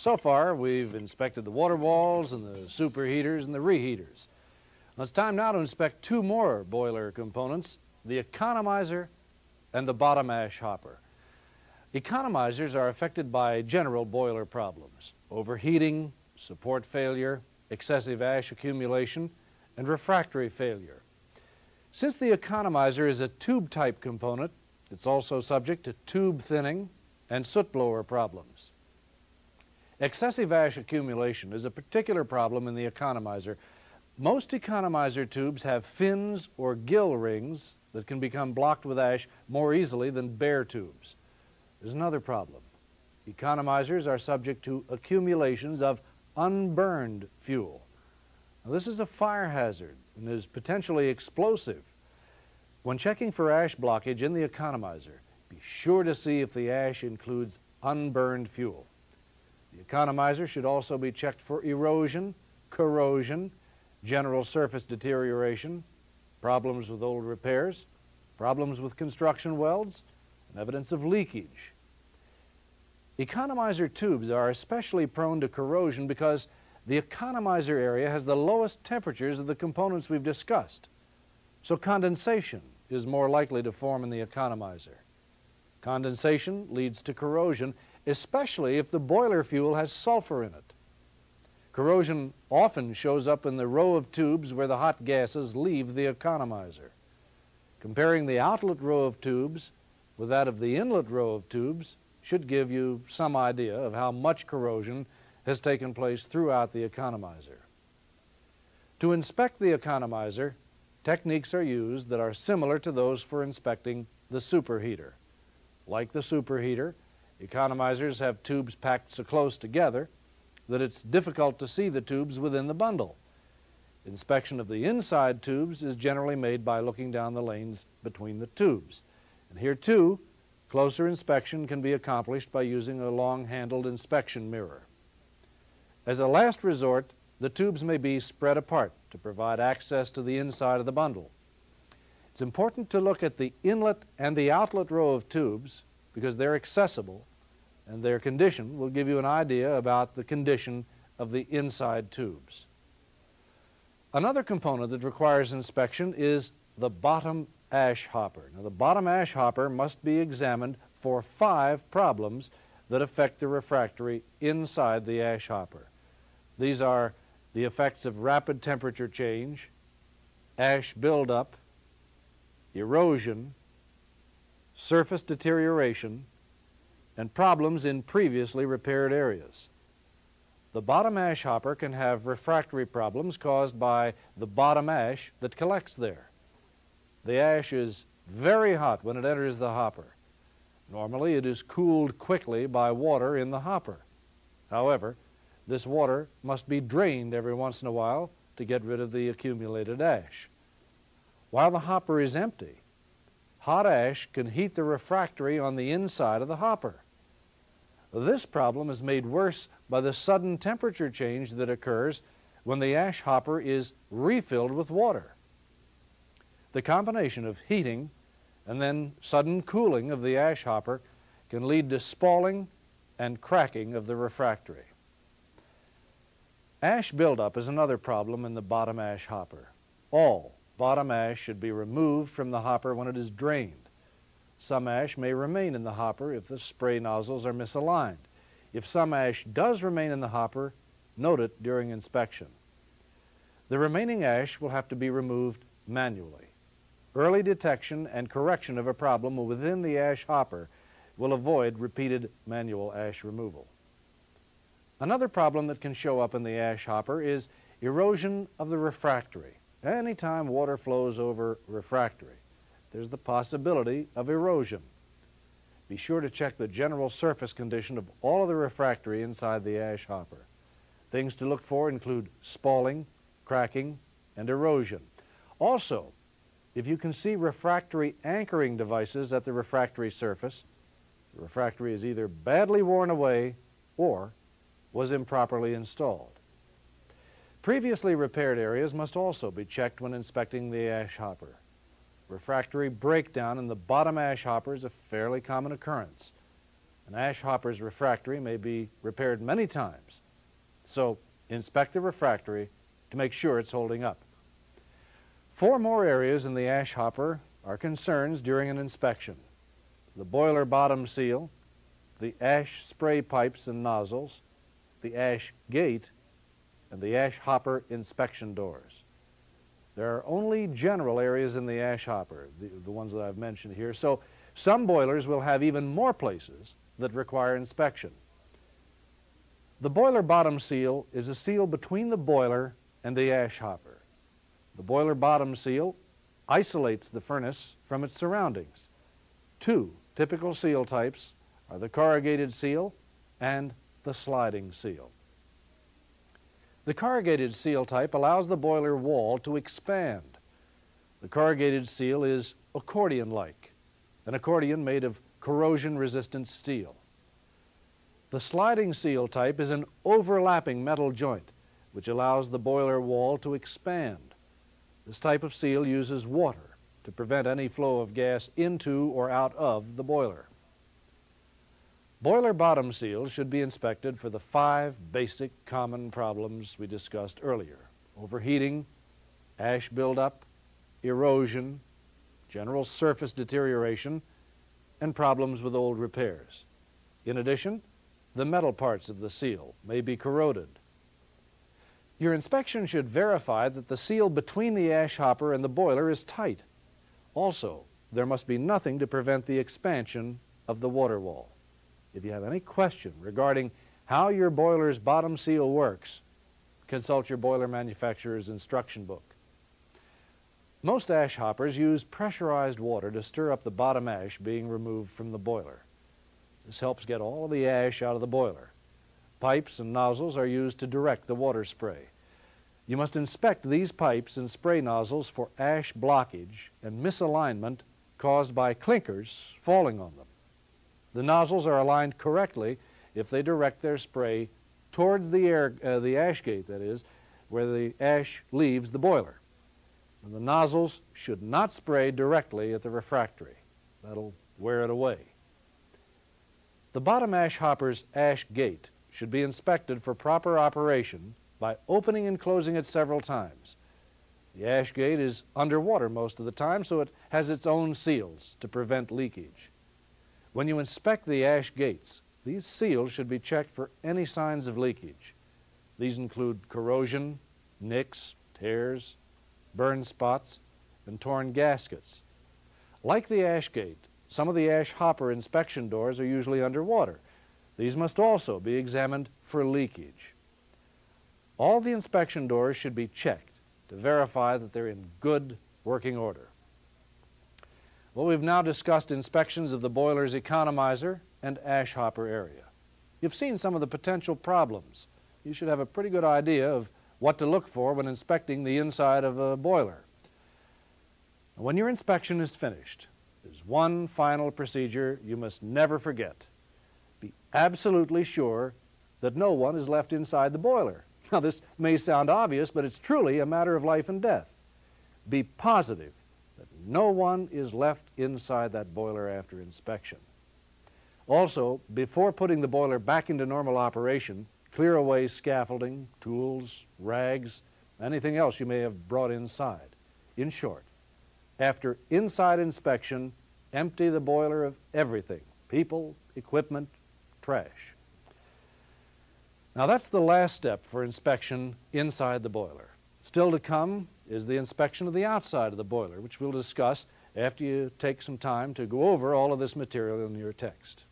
So far, we've inspected the water walls and the superheaters and the reheaters. It's time now to inspect two more boiler components, the economizer and the bottom ash hopper. Economizers are affected by general boiler problems, overheating, support failure, excessive ash accumulation, and refractory failure. Since the economizer is a tube-type component, it's also subject to tube thinning and soot blower problems. Excessive ash accumulation is a particular problem in the economizer. Most economizer tubes have fins or gill rings that can become blocked with ash more easily than bare tubes. There's another problem. Economizers are subject to accumulations of unburned fuel. Now, this is a fire hazard and is potentially explosive. When checking for ash blockage in the economizer, be sure to see if the ash includes unburned fuel. The economizer should also be checked for erosion, corrosion, general surface deterioration, problems with old repairs, problems with construction welds, and evidence of leakage. Economizer tubes are especially prone to corrosion because the economizer area has the lowest temperatures of the components we've discussed. So condensation is more likely to form in the economizer. Condensation leads to corrosion, especially if the boiler fuel has sulfur in it. Corrosion often shows up in the row of tubes where the hot gases leave the economizer. Comparing the outlet row of tubes with that of the inlet row of tubes should give you some idea of how much corrosion has taken place throughout the economizer. To inspect the economizer, techniques are used that are similar to those for inspecting the superheater. Like the superheater, economizers have tubes packed so close together that it's difficult to see the tubes within the bundle. Inspection of the inside tubes is generally made by looking down the lanes between the tubes. And here too, closer inspection can be accomplished by using a long-handled inspection mirror. As a last resort, the tubes may be spread apart to provide access to the inside of the bundle. It's important to look at the inlet and the outlet row of tubes because they're accessible and their condition will give you an idea about the condition of the inside tubes. Another component that requires inspection is the bottom ash hopper. Now the bottom ash hopper must be examined for five problems that affect the refractory inside the ash hopper. These are the effects of rapid temperature change, ash buildup, erosion, surface deterioration, and problems in previously repaired areas. The bottom ash hopper can have refractory problems caused by the bottom ash that collects there. The ash is very hot when it enters the hopper. Normally it is cooled quickly by water in the hopper. However, this water must be drained every once in a while to get rid of the accumulated ash. While the hopper is empty, hot ash can heat the refractory on the inside of the hopper. This problem is made worse by the sudden temperature change that occurs when the ash hopper is refilled with water. The combination of heating and then sudden cooling of the ash hopper can lead to spalling and cracking of the refractory. Ash buildup is another problem in the bottom ash hopper. All bottom ash should be removed from the hopper when it is drained. Some ash may remain in the hopper if the spray nozzles are misaligned. If some ash does remain in the hopper, note it during inspection. The remaining ash will have to be removed manually. Early detection and correction of a problem within the ash hopper will avoid repeated manual ash removal. Another problem that can show up in the ash hopper is erosion of the refractory. Anytime water flows over refractory, there's the possibility of erosion. Be sure to check the general surface condition of all of the refractory inside the ash hopper. Things to look for include spalling, cracking, and erosion. Also, if you can see refractory anchoring devices at the refractory surface, the refractory is either badly worn away or was improperly installed. Previously repaired areas must also be checked when inspecting the ash hopper. Refractory breakdown in the bottom ash hopper is a fairly common occurrence. An ash hopper's refractory may be repaired many times, so inspect the refractory to make sure it's holding up. Four more areas in the ash hopper are concerns during an inspection. The boiler bottom seal, the ash spray pipes and nozzles, the ash gate, and the ash hopper inspection doors. There are only general areas in the ash hopper, the, the ones that I've mentioned here, so some boilers will have even more places that require inspection. The boiler bottom seal is a seal between the boiler and the ash hopper. The boiler bottom seal isolates the furnace from its surroundings. Two typical seal types are the corrugated seal and the sliding seal. The corrugated seal type allows the boiler wall to expand. The corrugated seal is accordion-like, an accordion made of corrosion-resistant steel. The sliding seal type is an overlapping metal joint which allows the boiler wall to expand. This type of seal uses water to prevent any flow of gas into or out of the boiler. Boiler bottom seals should be inspected for the five basic common problems we discussed earlier. Overheating, ash buildup, erosion, general surface deterioration, and problems with old repairs. In addition, the metal parts of the seal may be corroded your inspection should verify that the seal between the ash hopper and the boiler is tight. Also, there must be nothing to prevent the expansion of the water wall. If you have any question regarding how your boiler's bottom seal works, consult your boiler manufacturer's instruction book. Most ash hoppers use pressurized water to stir up the bottom ash being removed from the boiler. This helps get all the ash out of the boiler. Pipes and nozzles are used to direct the water spray. You must inspect these pipes and spray nozzles for ash blockage and misalignment caused by clinkers falling on them. The nozzles are aligned correctly if they direct their spray towards the, air, uh, the ash gate, that is, where the ash leaves the boiler. And the nozzles should not spray directly at the refractory. That'll wear it away. The bottom ash hopper's ash gate should be inspected for proper operation by opening and closing it several times. The ash gate is underwater most of the time, so it has its own seals to prevent leakage. When you inspect the ash gates, these seals should be checked for any signs of leakage. These include corrosion, nicks, tears, burn spots, and torn gaskets. Like the ash gate, some of the ash hopper inspection doors are usually underwater, these must also be examined for leakage. All the inspection doors should be checked to verify that they're in good working order. Well, we've now discussed inspections of the boiler's economizer and ash hopper area. You've seen some of the potential problems. You should have a pretty good idea of what to look for when inspecting the inside of a boiler. When your inspection is finished, there's one final procedure you must never forget be absolutely sure that no one is left inside the boiler. Now, this may sound obvious, but it's truly a matter of life and death. Be positive no one is left inside that boiler after inspection. Also, before putting the boiler back into normal operation, clear away scaffolding, tools, rags, anything else you may have brought inside. In short, after inside inspection, empty the boiler of everything, people, equipment, trash. Now that's the last step for inspection inside the boiler. Still to come is the inspection of the outside of the boiler, which we'll discuss after you take some time to go over all of this material in your text.